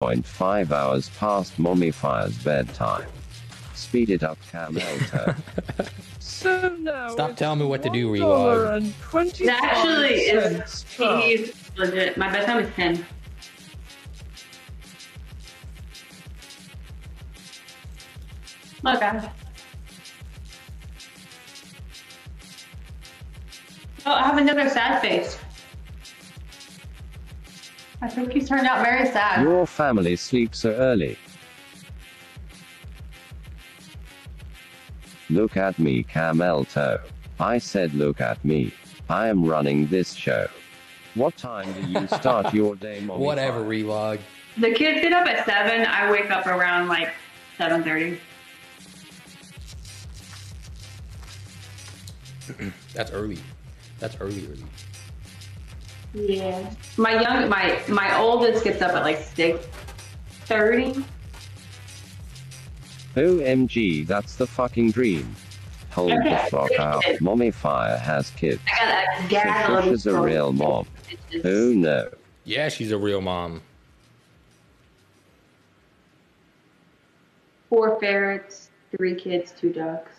2.5 hours past Mommy Fire's bedtime. Speed it up, Camelto. so now Stop telling me what to do, $1 Rewog. and It 25 actually is. cents per- He's legit. My bedtime is 10. Oh, God. Oh, I have another sad face. I think he's turned out very sad. Your family sleeps so early. Look at me, Camelto. I said look at me. I am running this show. What time do you start your day, Mommy Whatever, Fire? relog. The kids get up at 7. I wake up around like 7.30. That's early. That's early, early. Yeah. My young, my my oldest gets up at like 6.30. OMG, that's the fucking dream. Hold Okay, the fuck up. kids. Mommy Fire has kids. I got a So gaggle Trish is a real mom. Oh no. Yeah, she's a real mom. Four ferrets, three kids, two ducks,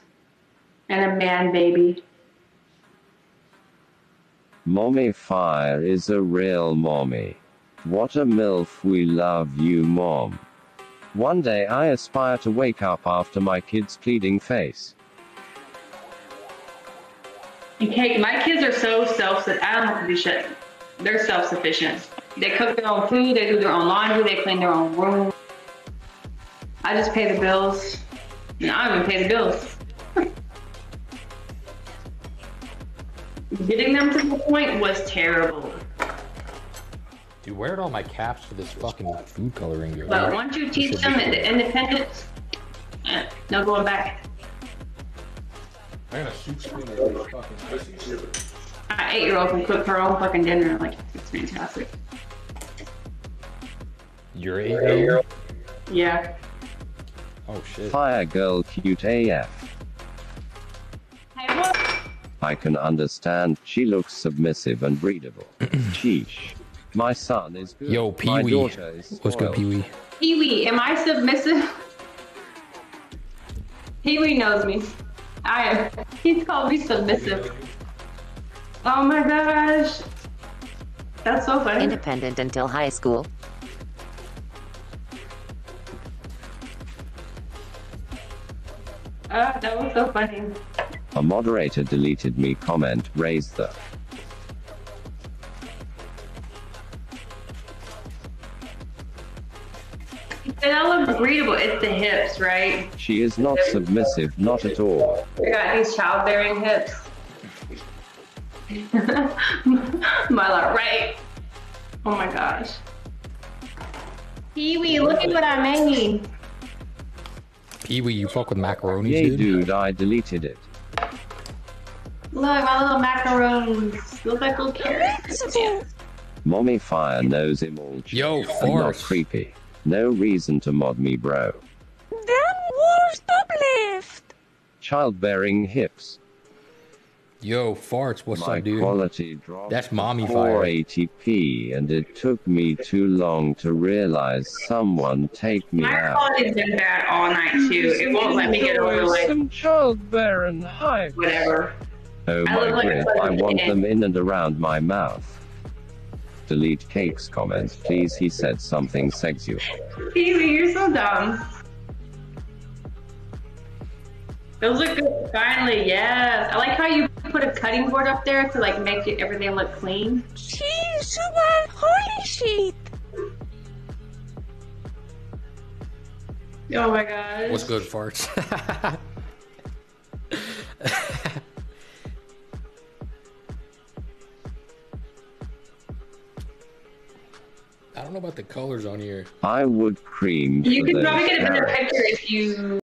and a man baby. Mommy Fire is a real mommy. What a MILF we love you, mom. One day I aspire to wake up after my kid's pleading face. Okay, my kids are so self. I don't have to do shit. They're self-sufficient. They cook their own food. They do their own laundry. They clean their own room. I just pay the bills. And I don't even pay the bills. Getting them to the point was terrible. Dude, where did all my caps for this fucking food coloring go? But once you teach them the independence, eh, no going back. I got a soup spoon of these fucking pussies. My eight-year-old can cook her own fucking dinner. Like it's fantastic. You're eight year old? Yeah. Oh shit. Fire girl cute AF. Hey, what? I can understand, she looks submissive and readable. Sheesh. My son is good. Yo, My Pee Wee. daughter is What's good, spoiled. Pee Wee? Pee Wee, am I submissive? Pee Wee knows me. I am. He's called me submissive. Oh my gosh. That's so funny. Independent until high school. Ah, that was so funny. A moderator deleted me comment, raised the. They all look breedable. It's the hips, right? She is not submissive, not at all. I got these childbearing hips. Myla, right? Oh my gosh. Pee Wee, look at what I made. Pee Wee, you fuck with macaroni, Yay, dude? dude, I deleted it. Look, my little macaroons. Look like little carrots. Yeah. Mommy Fire knows him all. chill Yo, and not creepy. No reason to mod me, bro. Childbearing hips. Yo, farts, what's My up, dude? quality dropped That's mommy fire. 480p, and it took me too long to realize someone take me My out. quality's been bad all night too. It won't let me get over like Some childbearing hype. whatever. Oh I my look like grid, a I want them in and around my mouth. Delete Cake's comments, please. He said something sexual. Pee you're so dumb. Those look good. Finally, yes. I like how you put a cutting board up there to like make it, everything look clean. Jeez, man, holy shit! Oh my gosh. What's good, farts? I don't know about the colors on here. I would cream You for could probably get a better carrots. picture if you